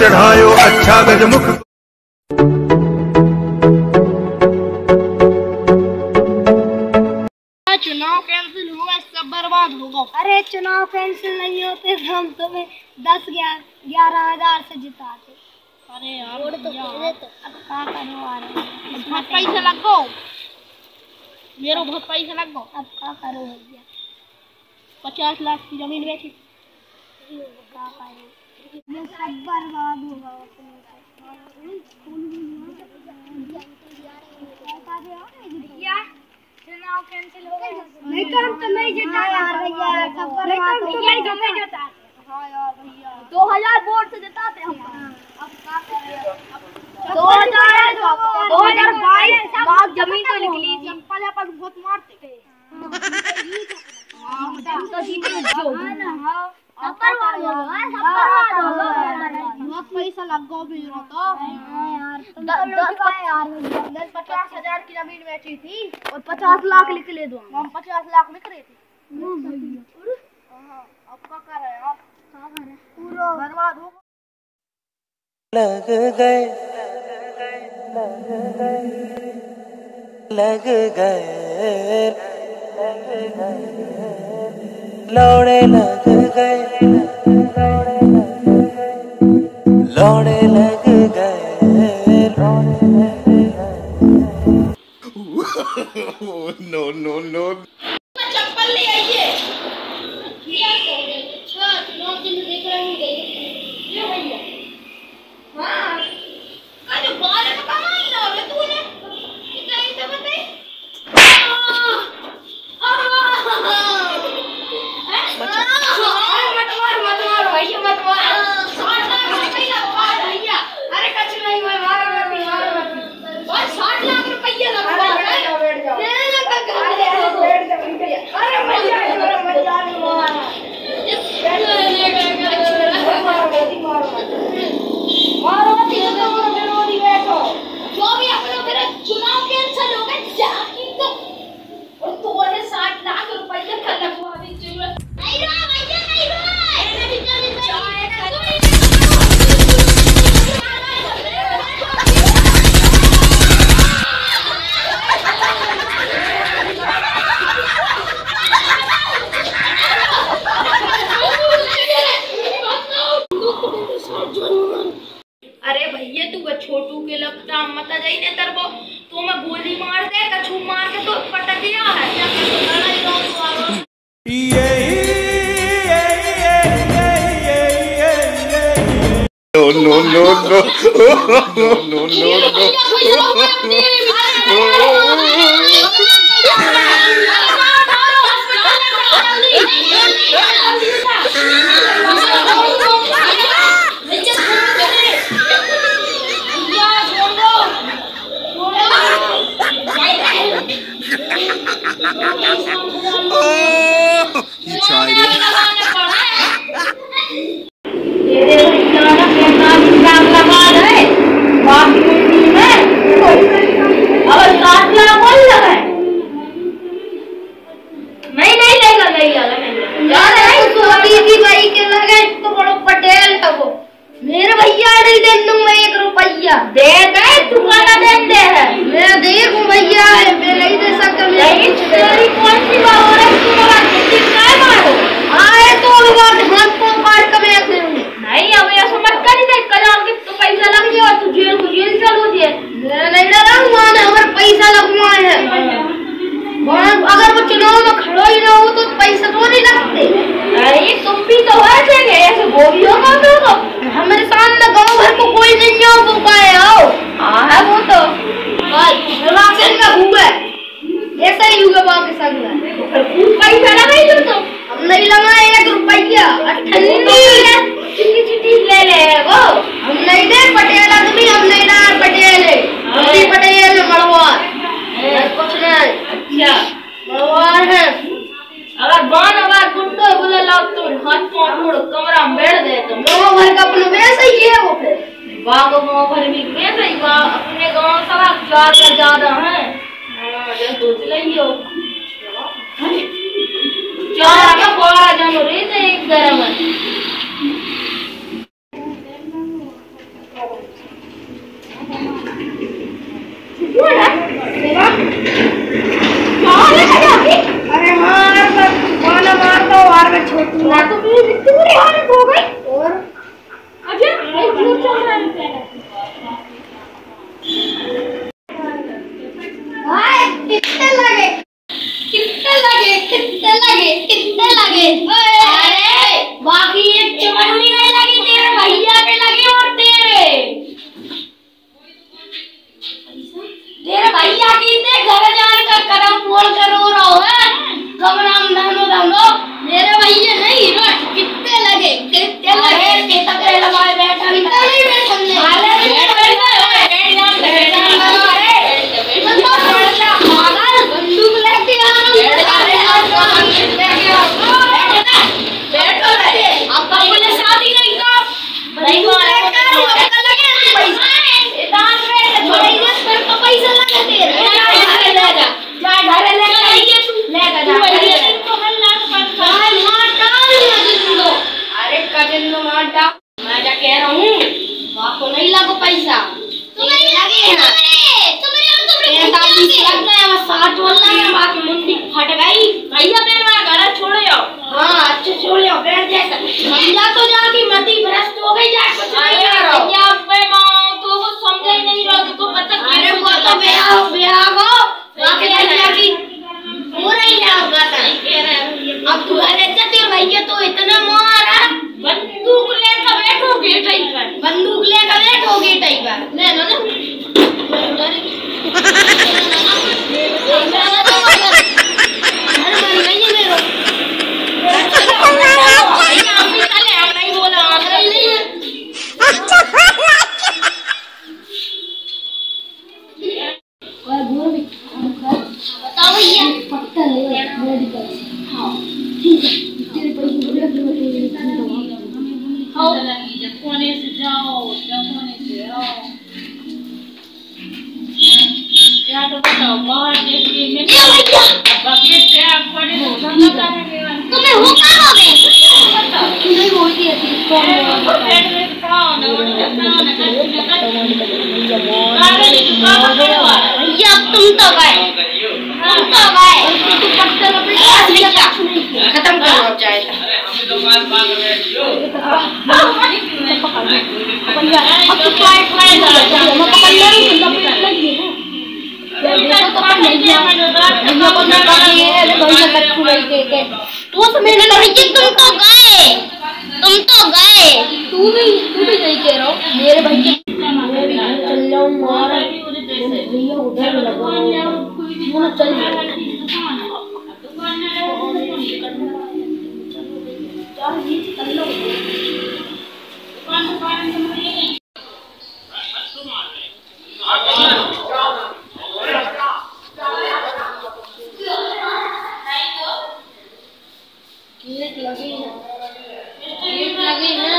चढ़ायो अच्छा गजमुख। चुनाव कैंसिल हुआ सब बर्बाद होगा अरे चुनाव कैंसिल नहीं होते तो हम तुम्हें दस ग्यारह हज़ार से जिताते। अरे यार तो यार, तो अब क्या करो आ रहे बहुत पैसा लग। गो मेरे बहुत पैसा लग। गो अब क्या करो भैया पचास लाख की ज़मीन बेची। क्या करो ये सब बर्बाद होगा हो नहीं तो हम तो नहीं जिता यार भैया सब बर्बाद हो गया तो नहीं जिता हाँ यार भैया दो हज़ार वोट से जिताते हम। अब करें दो हज़ार दो हज़ार बाईस लाख ज़मीन तो निकली थी पहले अपन बहुत मारते थे तो जीते जो बहुत पैसा लग गो भी तो। दस पचास हज़ार की ज़मीन बेची थी। और पचास लाख निकले दो। हम पचास लाख निकले थे। अब क्या कर रहे हैं आप? पूरा बर्बाद हो लग गए लग गए। लौड़े लग गए। लौड़े लग गए। नो नो नो चप्पल ले आइए क्या कहोगे अच्छा नौ दिन देख रहे होंगे ये भैया हाँ अरे बाल में कहाँ ही ना रे तूने इतना ही तो बताई मत मार मत मार भैया मत मार साठ लाख रुपया लगा भैया अरे कुछ नहीं मैं मारो मत मारो मत बस साठ लाख रुपया लगा बैठ जाओ बैठ जाओ बैठ जाओ भैया अरे भैया अरे भैया मारो मत ये तो मारो विरोधी बैठो जो भी अपना मेरा चुनाव कैंसिल हो गए जाकी तो और तोड़े साठ लाख रुपया का लगवा दी ज़रूरत नहीं रहा भैया नहीं रहा ऐसे भी चल चाहे अरे भैया तू वो छोटू के लगता मत जाई ने तरबो तो मैं गोली मार दे कछु मार के तो पटक गया है क्या कर तो लड़ाई गाँव को आवा नो ये सोच लियो चार का बड़ा जानो रे एक गरम है कितने लगे कितने लगे अरे बाकी एक चमड़ी नहीं लगी तेरे भैया के लगे और तेरे तेरे भैया की ते घर जान का करम फोड़ कर रो रहा है कमरा में नहनो दंगो मेरे भैया नहीं रो कितने लगे कितने लगे कितने लगाए बैठा भी नहीं बैठा अरे बैठ बैठ बैठ बैठ जा पागल बंदूक लेके आ बैठो रे अब अपने शादी नहीं कर नहीं कर लगे पैसा दान में थोड़ा इज़्ज़त कर तो पैसा लगा तेरे जा ले जा जा घर ले जा ले जा जा तो हल्ला कर मार डाल मत लो अरे कज़न नो मार डाल। मैं जा कह रहा हूँ बाप को नहीं लगो पैसा। तुम्हारे लगे तुम्हारे तुम्हारे और तुम्हारे दाम बीस लग गए बस साठ बोल रहे हैं बाकी मुंडी फट गई भैया मेरे वहाँ घर छोड़े हो हाँ अच्छे छोड़े हो बैठ जाए समझा तो जाके मती भ्रष्ट हो गई जाए कुछ नहीं कर रहा भैया पे माँ तो वो समझा ही नहीं रहा तुमको पता अरे वो तो ब्याह हो ब्याह हो बाकी भैया की हो रही है अब बता अब तू अरे तेरे भैया तो इतना मारा बंदूक लेकर बैठोगे टाइप पर बंदूक लेकर बैठोगे टाइप पर ले लो ना बताओ भैया पक्का ले मेडिकल हाँ ठीक है तेरे पैसे पूरे हाँ कोने से जाओ कोने से आओ या तो बताओ बाहर देख के मैं ये भैया बकेट से आप पड़े धंधा करेंगे तुम्हें हो कहाँ हो गए नहीं बोलती है पेट में खाओ ना और खाओ ना कागज़ की दुकान पर भैया अब तुम तो गए तुम तो गए तू पत्थर अपने खत्म करो अब चाहे अब तो ट्राई ट्राई करो मैं पकड़ ले। रही हूँ है देखो तो किया भैया को मैं कहा ये है तू तो मेरे नहीं कि तुम तो गए। तुम तो गए। तू भी तू भी नहीं कह रहा हूँ। मेरे भाई के चल जाओ मार भैया उधर लगा चल जाऊँ गेट लगी है गेट लगी है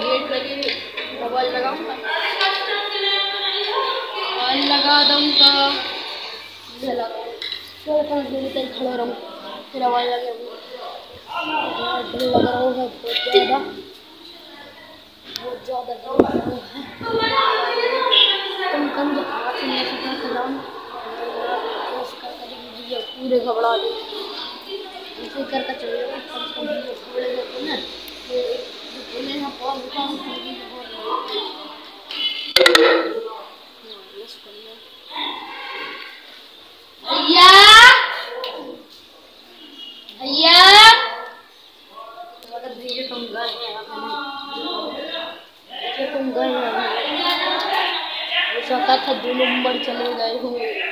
गेट लगी मोबाइल लगाऊँगा मोबाइल लगा मिनट तक खड़ा फिर आवाज़ लगे लग रहा पूरे घबरा दे करके चले ना दुकान खरीदी भैया भैया मगर भैया तुम गए भैया तुम गए था दो नंबर चले गए हो